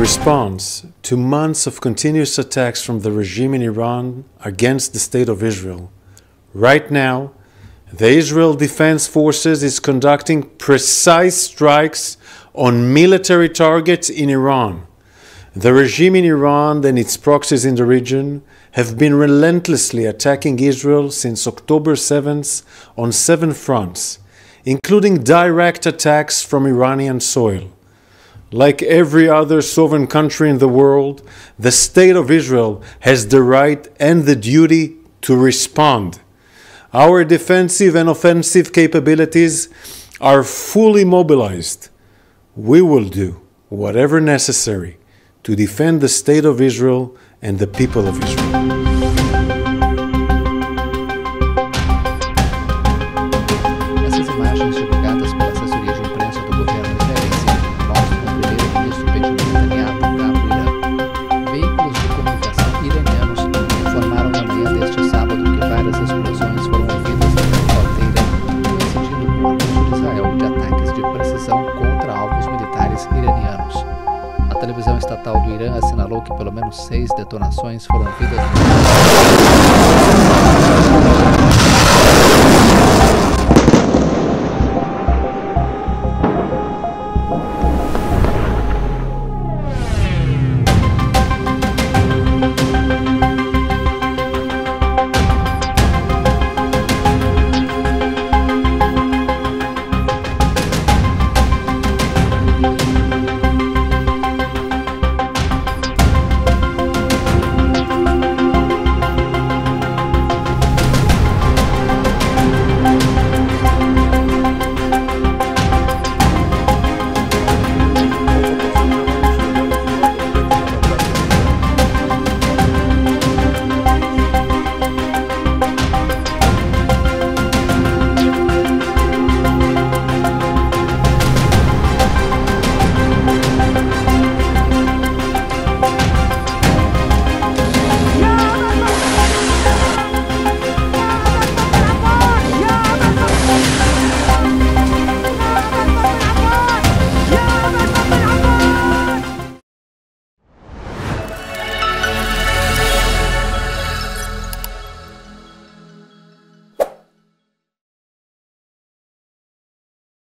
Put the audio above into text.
Response to months of continuous attacks from the regime in Iran against the state of Israel. Right now, the Israel Defense Forces is conducting precise strikes on military targets in Iran. The regime in Iran and its proxies in the region have been relentlessly attacking Israel since October 7th on seven fronts, including direct attacks from Iranian soil. Like every other sovereign country in the world, the State of Israel has the right and the duty to respond. Our defensive and offensive capabilities are fully mobilized. We will do whatever necessary to defend the State of Israel and the people of Israel. Estatal do Irã assinalou que pelo menos seis detonações foram ouvidas.